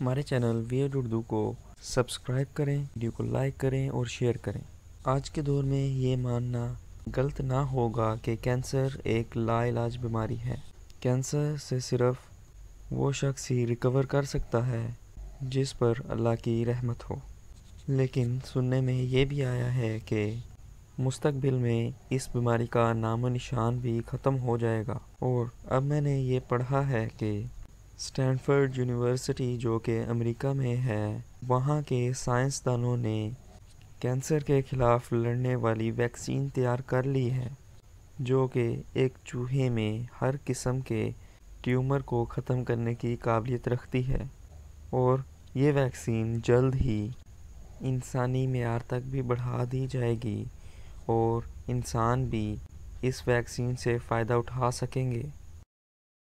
हमारे channel weird Urdu को subscribe करें, वीडियो को लाइक करें और शेयर करें। आज के दौर में ये मानना गलत ना होगा कि कैंसर एक लाइलाज बीमारी है। कैंसर से सिर्फ़ वो शख्स ही रिकवर कर सकता है जिस पर अल्लाह की रहमत हो। लेकिन सुनने में ये भी आया है कि मुस्तकबिल में इस बीमारी का नामो निशान भी ख़त्म हो जाएगा। और अब मैंने ये पढ़ा है कि स्टैनफोर्ड यूनिवर्सिटी, जो कि अमेरिका में है, वहाँ के साइंसदानों ने कैंसर के ख़िलाफ़ लड़ने वाली वैक्सीन तैयार कर ली है, जो कि एक चूहे में हर किस्म के ट्यूमर को ख़त्म करने की काबिलियत रखती है, और ये वैक्सीन जल्द ही इंसानी मैार तक भी बढ़ा दी जाएगी, और इंसान भी इस वैक्सीन से फ़ायदा उठा सकेंगे।